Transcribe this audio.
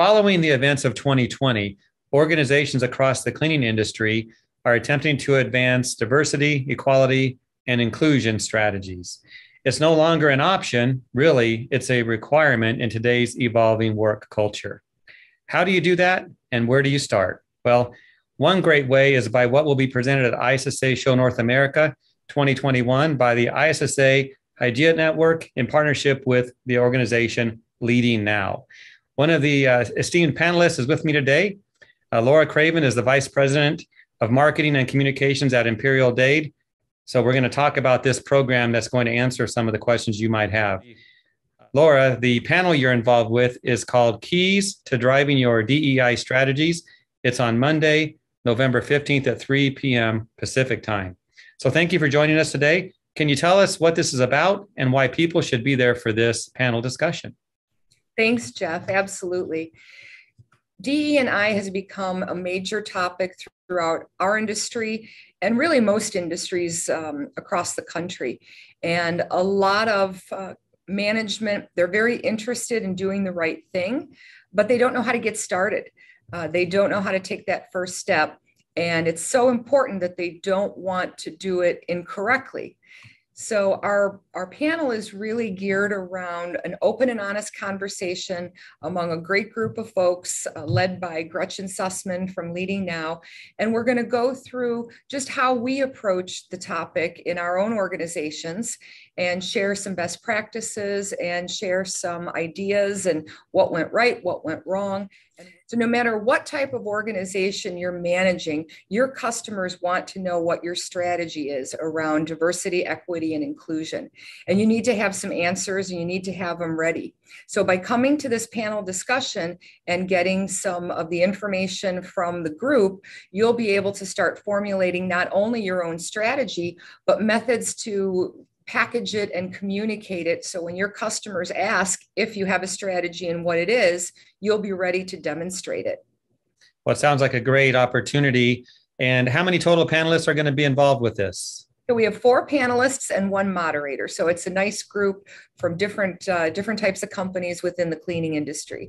Following the events of 2020, organizations across the cleaning industry are attempting to advance diversity, equality, and inclusion strategies. It's no longer an option, really, it's a requirement in today's evolving work culture. How do you do that, and where do you start? Well, one great way is by what will be presented at ISSA Show North America 2021 by the ISSA Hygieia Network in partnership with the organization Leading Now. One of the uh, esteemed panelists is with me today. Uh, Laura Craven is the Vice President of Marketing and Communications at Imperial Dade. So we're going to talk about this program that's going to answer some of the questions you might have. Laura, the panel you're involved with is called Keys to Driving Your DEI Strategies. It's on Monday, November 15th at 3 p.m. Pacific time. So thank you for joining us today. Can you tell us what this is about and why people should be there for this panel discussion? Thanks, Jeff. Absolutely. DE&I has become a major topic throughout our industry and really most industries um, across the country. And a lot of uh, management, they're very interested in doing the right thing, but they don't know how to get started. Uh, they don't know how to take that first step. And it's so important that they don't want to do it incorrectly. So our, our panel is really geared around an open and honest conversation among a great group of folks uh, led by Gretchen Sussan from Leading Now. And we're gonna go through just how we approach the topic in our own organizations and share some best practices and share some ideas and what went right, what went wrong. So, no matter what type of organization you're managing, your customers want to know what your strategy is around diversity, equity, and inclusion. And you need to have some answers and you need to have them ready. So, by coming to this panel discussion and getting some of the information from the group, you'll be able to start formulating not only your own strategy, but methods to package it and communicate it. So when your customers ask if you have a strategy and what it is, you'll be ready to demonstrate it. Well, it sounds like a great opportunity. And how many total panelists are going to be involved with this? So we have four panelists and one moderator. So it's a nice group from different uh, different types of companies within the cleaning industry.